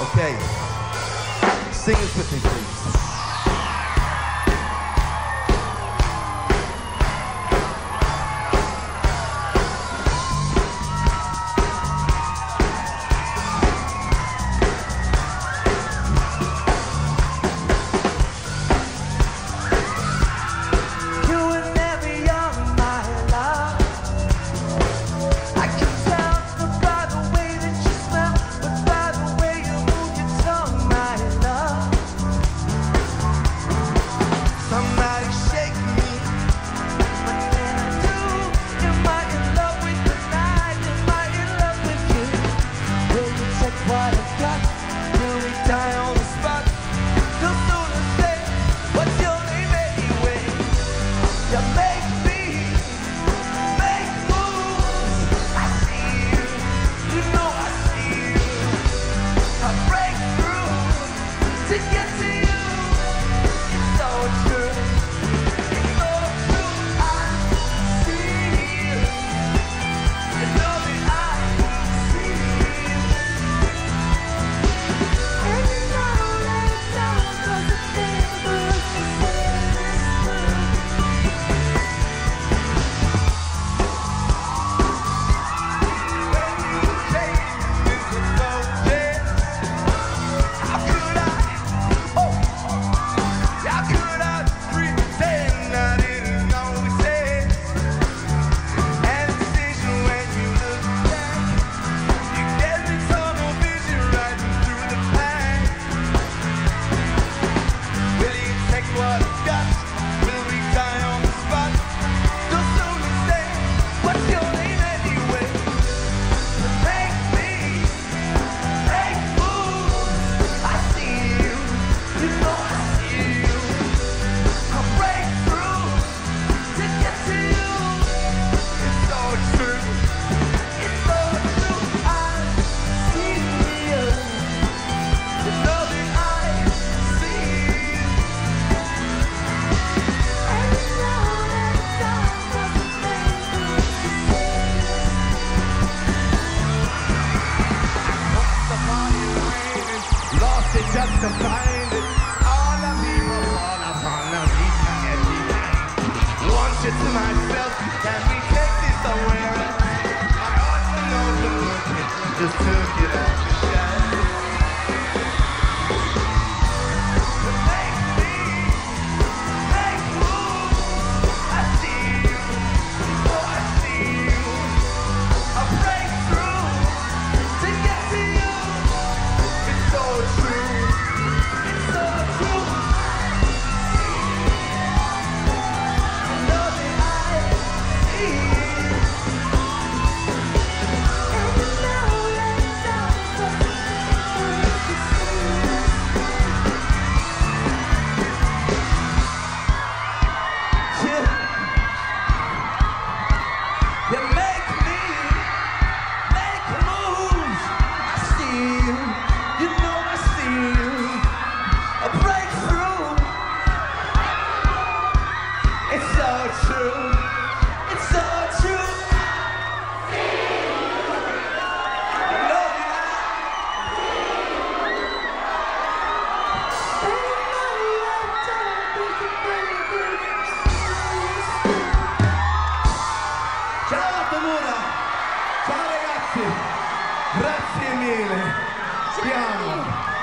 Okay. Sing it with me, please. to just to find it. All of people fall upon us each and every day. Myself, can we take this somewhere? I ought to know the working, just to it. out. Mona. Ciao ragazzi. Grazie mille. Ciao.